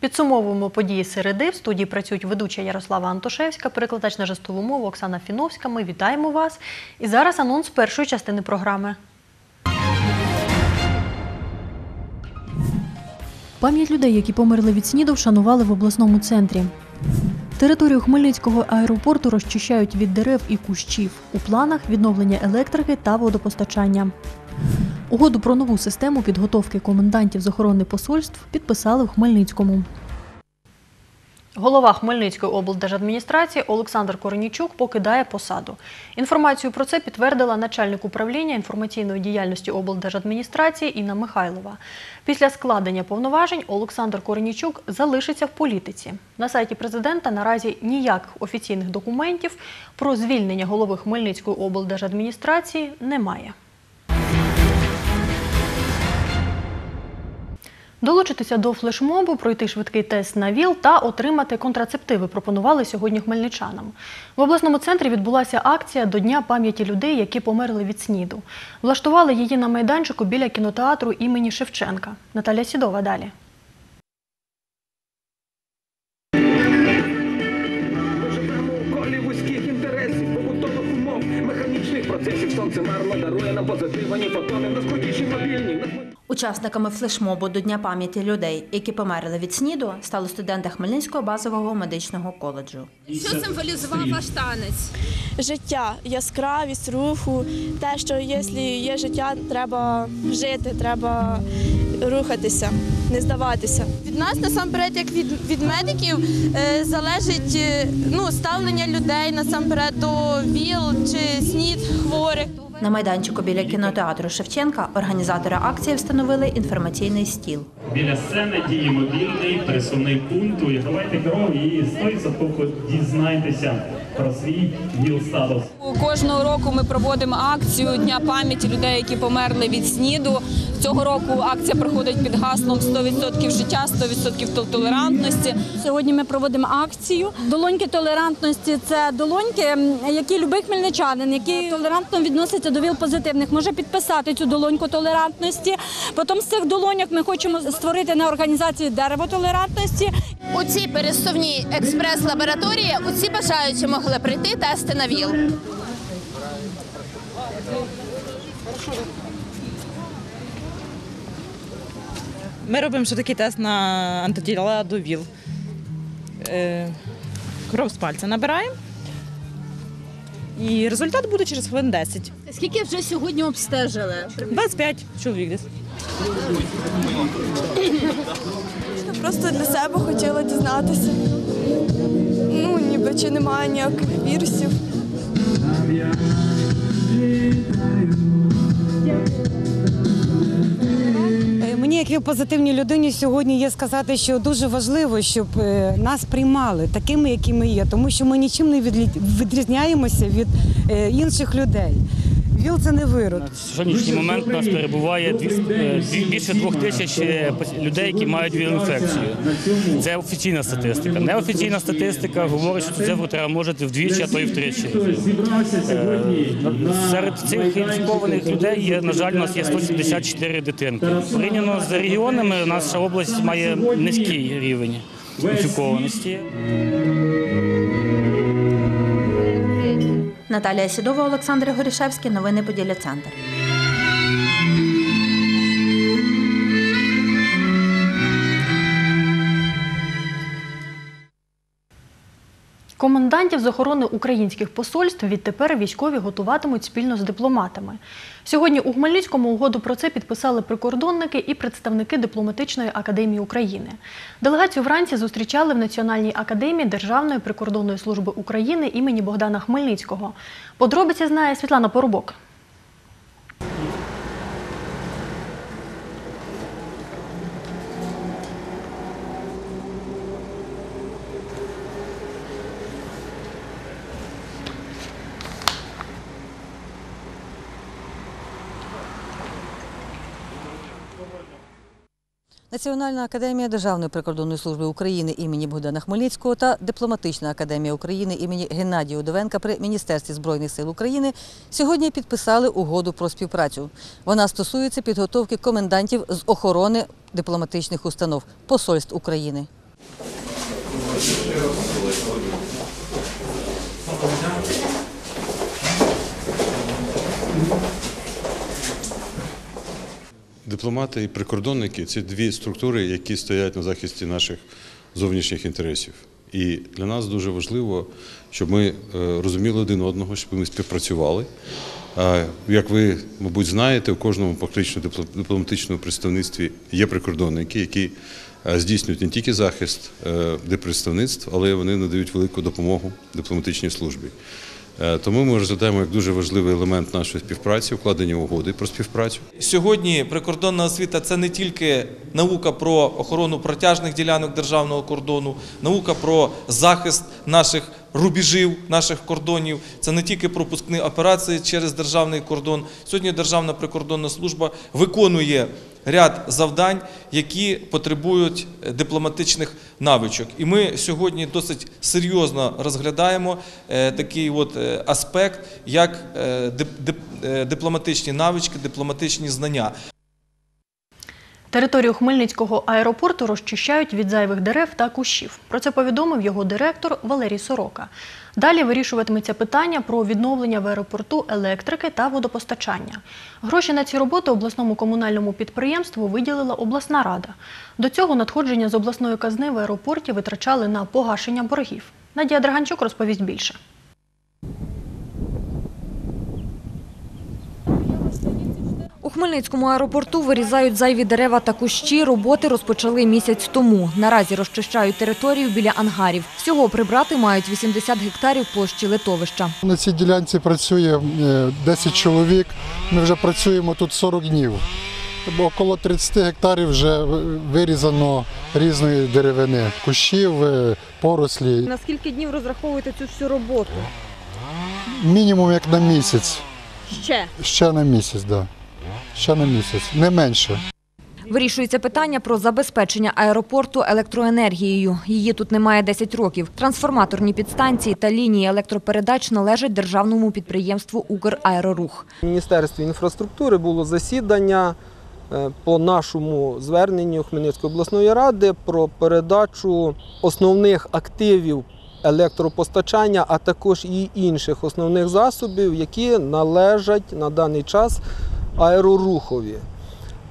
Підсумовуємо події середи. В студії працюють ведуча Ярослава Антошевська, перекладач на жестову мову Оксана Фіновська. Ми вітаємо вас. І зараз анонс першої частини програми. Пам'ять людей, які померли від СНІДу, вшанували в обласному центрі. Територію Хмельницького аеропорту розчищають від дерев і кущів. У планах відновлення електрики та водопостачання. Угоду про нову систему підготовки комендантів з охорони посольств підписали в Хмельницькому. Голова Хмельницької облдержадміністрації Олександр Корнічук покидає посаду. Інформацію про це підтвердила начальник управління інформаційної діяльності облдержадміністрації Інна Михайлова. Після складення повноважень Олександр Корнічук залишиться в політиці. На сайті президента наразі ніяких офіційних документів про звільнення голови Хмельницької облдержадміністрації немає. Долучитися до флешмобу, пройти швидкий тест на ВІЛ та отримати контрацептиви пропонували сьогодні хмельничанам. В обласному центрі відбулася акція до Дня пам'яті людей, які померли від СНІДу. Влаштували її на майданчику біля кінотеатру імені Шевченка. Наталя Сідова далі. Механічних процесів. Сонце марно дарує нам позитивні фотони, найскрутіші мобільні. Учасниками флешмобу до Дня пам'яті людей, які померли від СНІДу, стали студенти Хмельницького базового медичного коледжу. Що символізував ваш танець? життя, яскравість руху, те, що якщо є життя, треба жити, треба рухатися, не здаватися. Від нас насамперед, як від, від медиків, е, залежить е, ну, ставлення людей насамперед до ВІЛ чи СНІД хворих. На майданчику біля кінотеатру Шевченка організатори акції встановили інформаційний стіл. Біля сцени діє мобільний пересувний пункт. Давайте кров і 100% дізнайтеся про свій ВІЛ-статус. Кожного року ми проводимо акцію Дня пам'яті людей, які померли від СНІДу. Цього року акція проходить під гаслом «100% життя, 100% толерантності. Сьогодні ми проводимо акцію. Долоньки толерантності це долоньки, які любий хмельничанин, який толерантно відноситься до ВІЛ-позитивних, може підписати цю долоньку толерантності. Потім з цих долоньок ми хочемо створити на організації дерево толерантності. У цій пересувній експрес-лабораторії усі бажаючі могли прийти тести на ВІЛ. Ми робимо швидкий тест на антитіла до ВІЛ. Е, Кров з пальця набираємо. І результат буде через хвилин 10. Скільки вже сьогодні обстежили? 25 чоловік десь. Просто для себе хотіла дізнатися. Ну, ніби чи немає ніяких вірусів. Е, Мені, як позитивній людині, сьогодні є сказати, що дуже важливо, щоб е, нас приймали такими, які ми є, тому що ми нічим не відрізняємося від е, інших людей. ВІЛ це не вирод. На сьогоднішній момент у нас перебуває е, більше двох тисяч е, людей, які мають ВІЛ-інфекцію. Це офіційна статистика. Неофіційна статистика говорить, що цифру треба множити вдвічі, а то і втричі. Е, Серед цих інфікованих людей є, на жаль, у нас є 174 дитинки. Порівняно з регіонами, наша область має низький рівень інфікованості. Наталія Сідова, Олександр Горішевський. Новини Поділля Центр. Комендантів з охорони українських посольств відтепер військові готуватимуть спільно з дипломатами. Сьогодні у Хмельницькому угоду про це підписали прикордонники і представники дипломатичної академії України. Делегацію вранці зустрічали в Національній академії Державної прикордонної служби України імені Богдана Хмельницького. Подробиці знає Світлана Поробок. Національна академія Державної прикордонної служби України імені Богдана Хмельницького та Дипломатична академія України імені Геннадія Удовенка при Міністерстві збройних сил України сьогодні підписали угоду про співпрацю. Вона стосується підготовки комендантів з охорони дипломатичних установ посольств України. Дипломати і прикордонники це дві структури, які стоять на захисті наших зовнішніх інтересів. І для нас дуже важливо, щоб ми е, розуміли один одного, щоб ми співпрацювали. Як ви, мабуть, знаєте, у кожному фактично дипло- дипломатичному представництві є прикордонники, які е, здійснюють не тільки захист е, дипредставництв, але вони надають велику допомогу дипломатичній службі. Е, Тому ми розглядаємо як дуже важливий елемент нашої співпраці, укладення угоди про співпрацю. Сьогодні прикордонна освіта це не тільки наука про охорону протяжних ділянок державного кордону, наука про захист наших рубежів, наших кордонів. Це не тільки пропускні операції через державний кордон. Сьогодні Державна прикордонна служба виконує ряд завдань, які потребують е, дипломатичних навичок. І ми сьогодні досить серйозно розглядаємо е, такий от е, аспект, як дип- дип- дипломатичні навички, дипломатичні знання. Територію Хмельницького аеропорту розчищають від зайвих дерев та кущів. Про це повідомив його директор Валерій Сорока. Далі вирішуватиметься питання про відновлення в аеропорту електрики та водопостачання. Гроші на ці роботи обласному комунальному підприємству виділила обласна рада. До цього надходження з обласної казни в аеропорті витрачали на погашення боргів. Надія Драганчук розповість більше. У Хмельницькому аеропорту вирізають зайві дерева та кущі. Роботи розпочали місяць тому. Наразі розчищають територію біля ангарів. Всього прибрати мають 80 гектарів площі литовища. На цій ділянці працює е, 10 чоловік. Ми вже працюємо тут 40 днів. Бо Около 30 гектарів вже вирізано різної деревини, кущів, е, порослі. На скільки днів розраховуєте цю всю роботу? Мінімум як на місяць. Ще. Ще на місяць, так. Да. Ще на місяць, не менше. Вирішується питання про забезпечення аеропорту електроенергією. Її тут немає 10 років. Трансформаторні підстанції та лінії електропередач належать державному підприємству «Украерорух». В Міністерстві інфраструктури було засідання е, по нашому зверненню Хмельницької обласної ради про передачу основних активів електропостачання, а також і інших основних засобів, які належать на даний час аерорухові.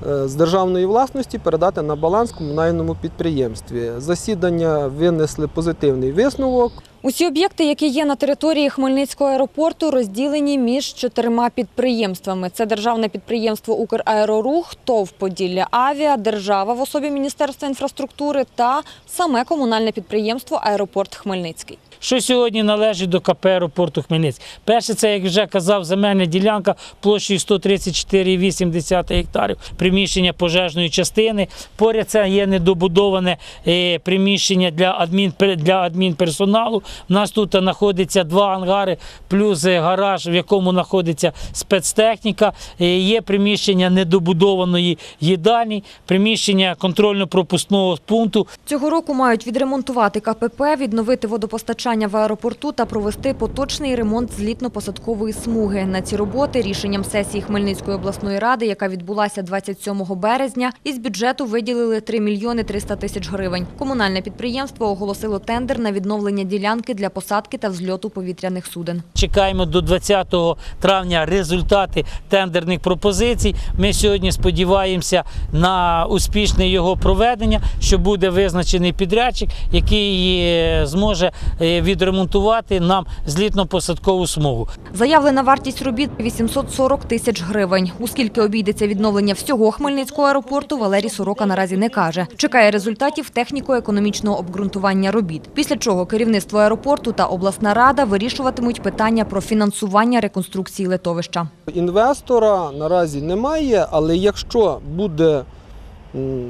Е, З державної власності передати на баланс комунальному підприємстві. Засідання винесли позитивний висновок. Усі об'єкти, які є на території Хмельницького аеропорту, розділені між чотирма підприємствами. Це державне підприємство «Украерорух», ТОВ «Поділля Авіа», держава в особі Міністерства інфраструктури та саме комунальне підприємство «Аеропорт Хмельницький». Що сьогодні належить до КП аеропорту Хмельницький? Перше, це, як вже казав, земельна ділянка площею 134,8 гектарів, приміщення пожежної частини. Поряд це є недобудоване е, приміщення для, адмін, для адмінперсоналу. У нас тут знаходиться два ангари, плюс е, гараж, в якому знаходиться спецтехніка. Е, Є приміщення недобудованої їдальні, приміщення контрольно-пропускного пункту. Цього року мають відремонтувати КПП, відновити водопостачання в аеропорту та провести поточний ремонт злітно-посадкової смуги. На ці роботи рішенням сесії Хмельницької обласної ради, яка відбулася 27 березня, із бюджету виділили 3 мільйони 300 тисяч гривень. Комунальне підприємство оголосило тендер на відновлення ділянки для посадки та взльоту повітряних суден. Чекаємо до 20 травня результати тендерних пропозицій. Ми сьогодні сподіваємося на успішне його проведення, що буде визначений підрядчик, який е, зможе е, відремонтувати нам злітно-посадкову смугу. Заявлена вартість робіт 840 тисяч гривень. У скільки обійдеться відновлення всього Хмельницького аеропорту, Валерій Сорока наразі не каже. Чекає результатів техніко-економічного обґрунтування робіт. Після чого керівництво аеропорту та обласна рада вирішуватимуть питання про фінансування реконструкції литовища. Інвестора наразі немає, але якщо буде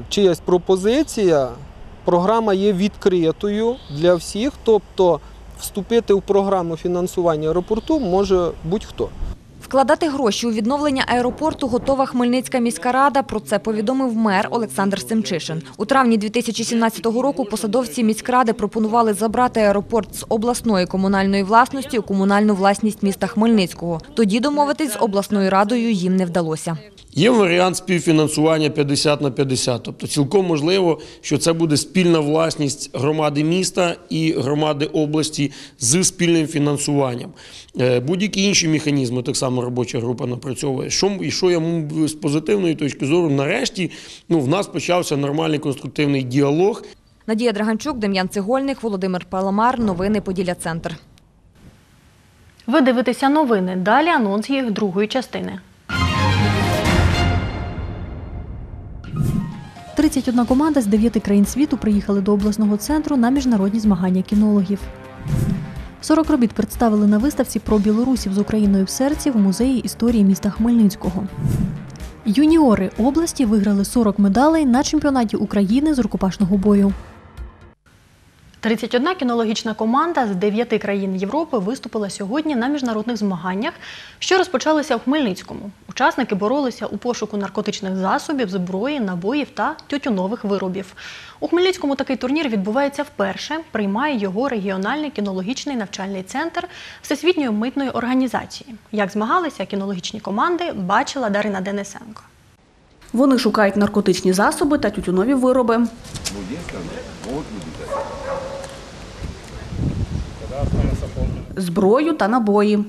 чиясь пропозиція, програма є відкритою для всіх, тобто вступити в програму фінансування аеропорту може будь-хто. Вкладати гроші у відновлення аеропорту готова Хмельницька міська рада. Про це повідомив мер Олександр Семчишин. У травні 2017 року посадовці міськради пропонували забрати аеропорт з обласної комунальної власності у комунальну власність міста Хмельницького. Тоді домовитись з обласною радою їм не вдалося. Є варіант співфінансування 50 на 50. Тобто цілком можливо, що це буде спільна власність громади міста і громади області з спільним фінансуванням. Е, Будь-які інші механізми так само робоча група напрацьовує. Що, і що я з позитивної точки зору, нарешті ну, в нас почався нормальний конструктивний діалог. Надія Драганчук, Дем'ян Цегольник, Володимир Паламар. Новини Поділля Центр. Ви дивитеся новини. Далі анонс їх другої частини. 31 команда з 9 країн світу приїхали до обласного центру на міжнародні змагання кінологів. 40 робіт представили на виставці про білорусів з Україною в серці в музеї історії міста Хмельницького. Юніори області виграли 40 медалей на чемпіонаті України з рукопашного бою. 31 кінологічна команда з 9 країн Європи виступила сьогодні на міжнародних змаганнях, що розпочалися в Хмельницькому. Учасники боролися у пошуку наркотичних засобів, зброї, набоїв та тютюнових виробів. У Хмельницькому такий турнір відбувається вперше. Приймає його регіональний кінологічний навчальний центр Всесвітньої митної організації. Як змагалися кінологічні команди, бачила Дарина Денисенко. Вони шукають наркотичні засоби та тютюнові вироби. Зброю та набої.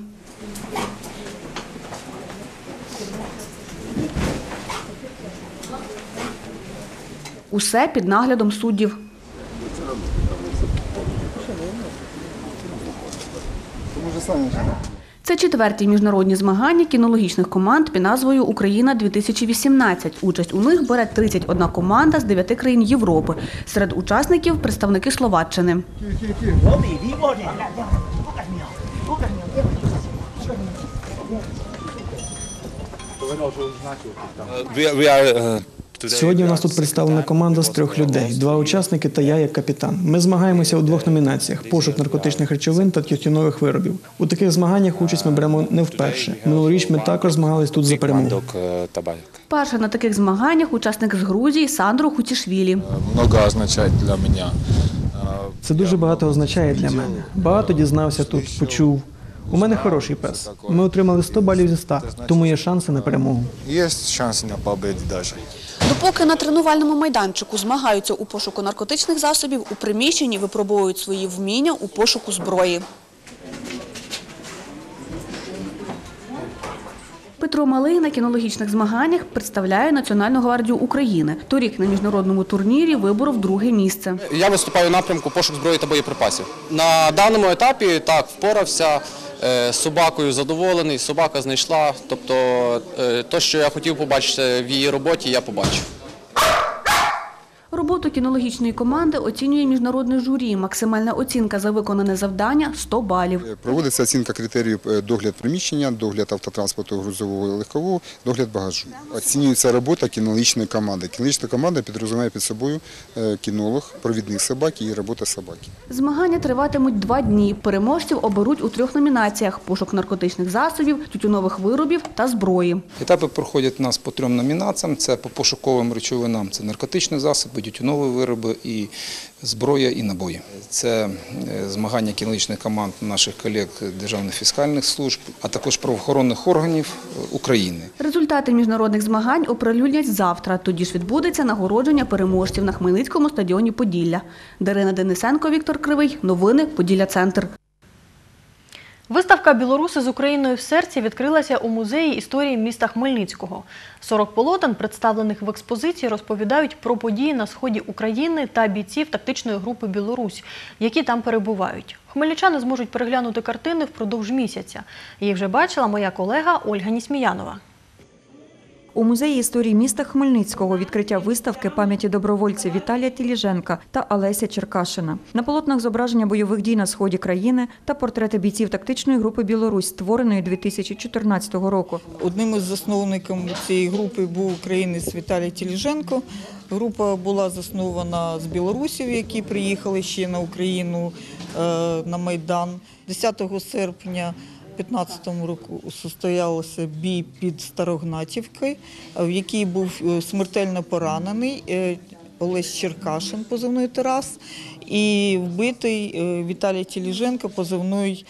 Усе під наглядом суддів. Це четверті міжнародні змагання кінологічних команд під назвою Україна 2018. Участь у них бере 31 команда з 9 країн Європи. Серед учасників представники Словаччини. Сьогодні у нас тут представлена команда з трьох людей: два учасники та я як капітан. Ми змагаємося у двох номінаціях: пошук наркотичних речовин та тютюнових виробів. У таких змаганнях участь ми беремо не вперше. Минулоріч ми також змагались тут за перемогу. Перший на таких змаганнях учасник з Грузії Сандру Хутішвілі. много означает для меня. Це дуже багато означає для мене. Багато дізнався тут, почув. У мене хороший пес. Ми отримали 100 балів зі 100, тому є шанси на перемогу. Есть шансы на победу даже. Допоки на тренувальному майданчику змагаються у пошуку наркотичних засобів, у приміщенні випробовують свої вміння у пошуку зброї. Петро Малий на кінологічних змаганнях представляє Національну гвардію України. Торік на міжнародному турнірі виборов друге місце. Я виступаю у напрямку пошук зброї та боєприпасів. На даному етапі так впорався. Е, собакою задоволений, собака знайшла. Тобто, то, те, що я хотів побачити в її роботі, я побачив. Роботу кінологічної команди оцінює міжнародне журі. Максимальна оцінка за виконане завдання 100 балів. Проводиться оцінка критеріїв е, догляд приміщення, догляд автотранспорту грузового і легкового, догляд багажу. Оцінюється робота кінологічної команди. Кінологічна команда підрозуміє під собою е, кінолог, провідник собаки і робота собаки. Змагання триватимуть два дні. Переможців оберуть у трьох номінаціях: пошук наркотичних засобів, тютюнових виробів та зброї. Етапи проходять у нас по трьом номінаціям: це по пошуковим речовинам, це наркотичні засоби, тютюнові вироби і зброя і набої. Це е, змагання кінологічних команд наших колег державних фіскальних служб, а також правоохоронних органів е, України. Результати міжнародних змагань оприлюднять завтра. Тоді ж відбудеться нагородження переможців на Хмельницькому стадіоні Поділля. Дарина Денисенко, Віктор Кривий. Новини Поділля Центр. Виставка Білоруси з Україною в серці відкрилася у музеї історії міста Хмельницького. 40 полотен, представлених в експозиції, розповідають про події на сході України та бійців тактичної групи Білорусь, які там перебувають. Хмельничани зможуть переглянути картини впродовж місяця. Їх вже бачила моя колега Ольга Нісміянова. У музеї історії міста Хмельницького відкриття виставки пам'яті добровольців Віталія Тіліженка та Олеся Черкашина. На полотнах зображення бойових дій на сході країни та портрети бійців тактичної групи Білорусь, створеної 2014 року. Одним із засновників цієї групи був українець Віталій Тіліженко. Група була заснована з білорусів, які приїхали ще на Україну е, на Майдан. 10 серпня 2015 року состоявся бій під Старогнатівкою, в якій був е, смертельно поранений е, Олесь Черкашин, позивний Тарас, і вбитий е, Віталій Тіліженко, позивний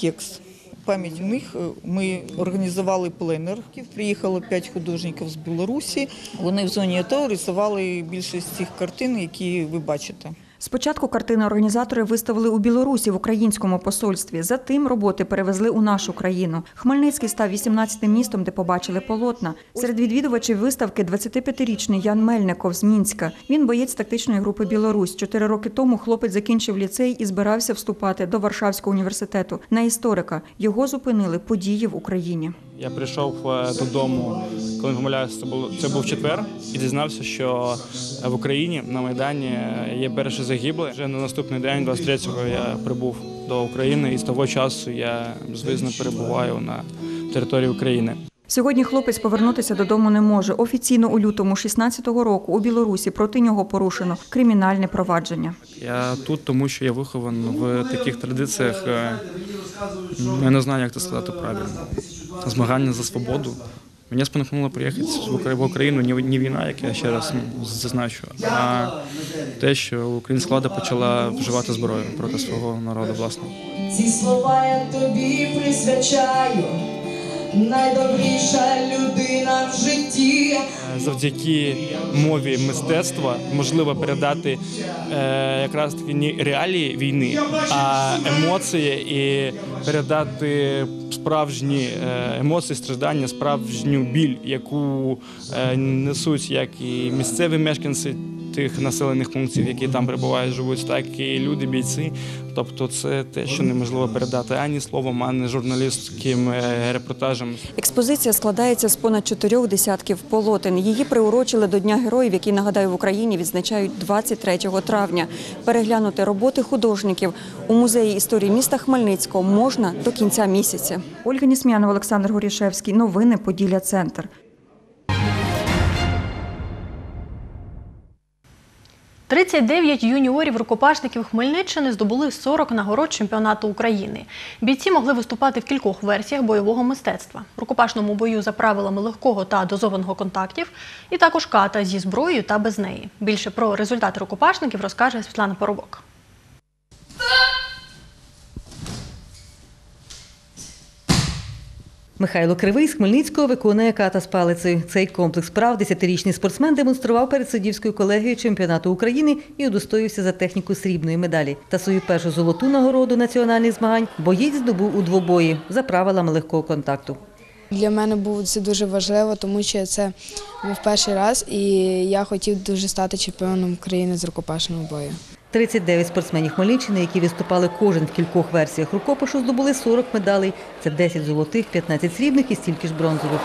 Кекс. пам'ять у них ми організували пленерків. Приїхало п'ять художників з Білорусі. Вони в зоні АТО рисували більшість цих картин, які ви бачите. Спочатку картини організатори виставили у Білорусі в українському посольстві. Затим роботи перевезли у нашу країну. Хмельницький став 18-тим містом, де побачили полотна. Серед відвідувачів виставки 25-річний Ян Мельников з Мінська. Він боєць тактичної групи Білорусь. Чотири роки тому хлопець закінчив ліцей і збирався вступати до Варшавського університету на історика. Його зупинили події в Україні. Я прийшов е, додому, коли не помиляюся, це був четвер, і дізнався, що в Україні на Майдані е, є перші загибли. Вже на наступний день, 23-го, я прибув до України, і з того часу я звісно перебуваю на території України. Сьогодні хлопець повернутися додому не може. Офіційно у лютому 16-го року у Білорусі проти нього порушено кримінальне провадження. Я тут, тому що я вихований в таких традиціях. е, Я не знаю, як це сказати правильно. Змагання за свободу. Мене спонукнуло приїхати в Укра- в Україну не війна, як я ще раз зазначу, а те, що українська влада почала вживати зброю проти свого народу власного. Ці слова я тобі присвячаю, найдобріша людина в житті. Завдяки мові мистецтва можливо передати е, якраз таки не реалії війни, а емоції і передати справжні е, емоції, страждання, справжню біль, яку е, несуть як і місцеві мешканці тих населених пунктів, які там перебувають, живуть, так і люди, бійці. Тобто, це те, що неможливо передати ані словом, ані журналістським е, репортажем. Експозиція складається з понад чотирьох десятків полотен. Її приурочили до Дня героїв, який, нагадаю, в Україні відзначають 23 травня. Переглянути роботи художників у музеї історії міста Хмельницького можна до кінця місяця. Ольга Нісмянова, Олександр Горішевський. Новини Поділля Центр. 39 юніорів-рукопашників Хмельниччини здобули 40 нагород чемпіонату України. Бійці могли виступати в кількох версіях бойового мистецтва: рукопашному бою за правилами легкого та дозованого контактів, і також ката зі зброєю та без неї. Більше про результати рукопашників розкаже Світлана Поробок. Михайло Кривий з Хмельницького виконує ката з палицею. Цей комплекс прав десятирічний спортсмен демонстрував перед суддівською колегією чемпіонату України і удостоївся за техніку срібної медалі. Та свою першу золоту нагороду національних змагань боєць здобув у двобої за правилами легкого контакту. Для мене було це дуже важливо, тому що це був перший раз, і я хотів дуже стати чемпіоном України з рукопашного бою. 39 спортсменів Хмельниччини, які виступали кожен в кількох версіях рукопишу, здобули 40 медалей. Це 10 золотих, 15 срібних і стільки ж бронзових.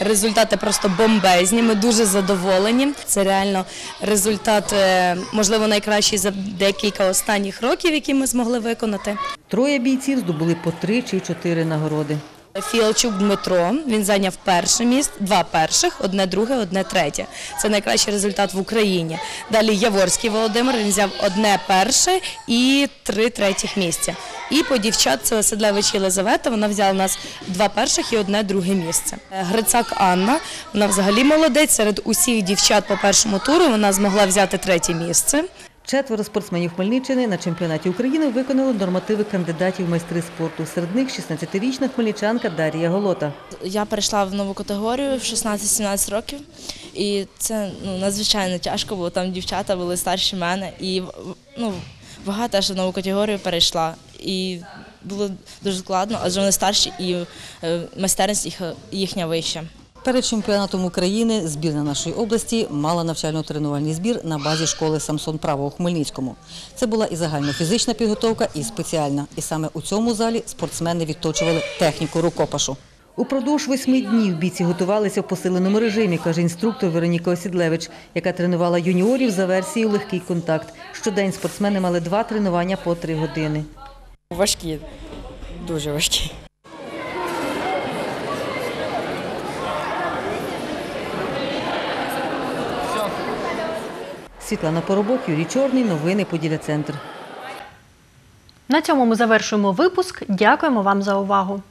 Результати просто бомбезні. Ми дуже задоволені. Це реально результат, е, можливо, найкращий за декілька останніх років, які ми змогли виконати. Троє бійців здобули по три чи чотири нагороди. Філчук Дмитро він зайняв перше місце, два перших, одне друге, одне третє. Це найкращий результат в Україні. Далі Яворський Володимир він взяв одне перше і три третіх місця. І по дівчат це Оседлевич Єлизавета. Вона взяла у нас два перших і одне друге місце. Грицак Анна, вона взагалі молодець. Серед усіх дівчат по першому туру вона змогла взяти третє місце. Четверо спортсменів Хмельниччини на чемпіонаті України виконали нормативи кандидатів в майстри спорту. Серед них 16-річна хмельничанка Дар'я Голота. Я перейшла в нову категорію в 16-17 років, і це ну, надзвичайно тяжко, бо там дівчата були старші мене, і ну, вага теж в нову категорію перейшла. І було дуже складно, адже вони старші і е, майстерність їх, їхня вища. Перед чемпіонатом України збірна нашої області мала навчально-тренувальний збір на базі школи Самсон Право у Хмельницькому. Це була і загальнофізична підготовка, і спеціальна. І саме у цьому залі спортсмени відточували техніку рукопашу. Упродовж восьми днів бійці готувалися в посиленому режимі, каже інструктор Вероніка Осідлевич, яка тренувала юніорів за версією легкий контакт. Щодень спортсмени мали два тренування по три години. Важкі, дуже важкі. Світлана Поробок, Юрій Чорний. Новини Поділя Центр. На цьому ми завершуємо випуск. Дякуємо вам за увагу.